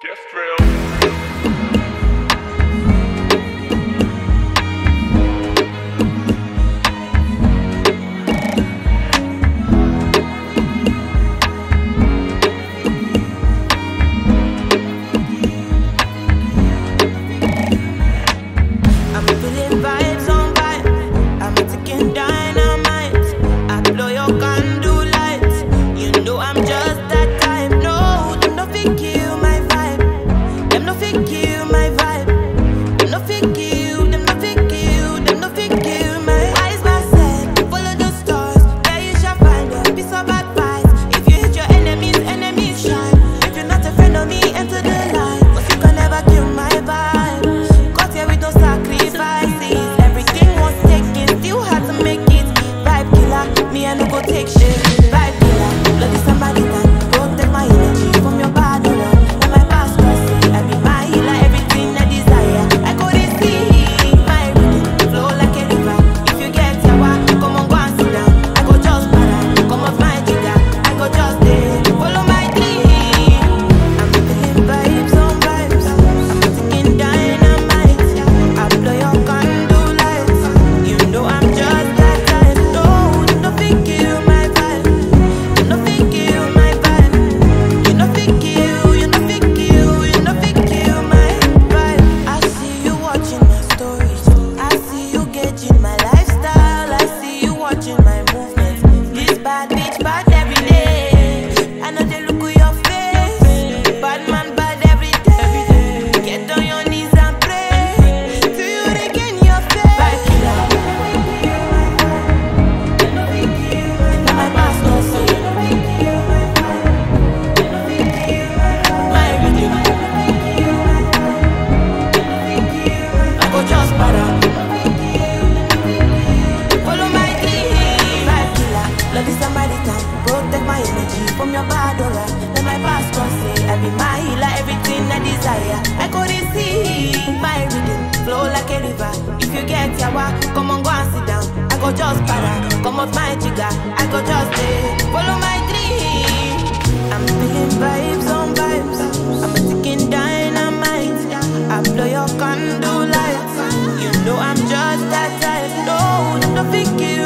Guest drill. me and no go take shit. Love is somebody time. Protect my energy from your bad aura. Let my past go. say I be my healer, everything I desire. I couldn't see my rhythm flow like a river. If you get your walk, come on, go and sit down. I go just para, come off my jigger. I go just stay, follow my dream. I'm feeling vibes on vibes. I'm a ticking dynamite. I blow your candle light. You know I'm just that type. No, don't think it.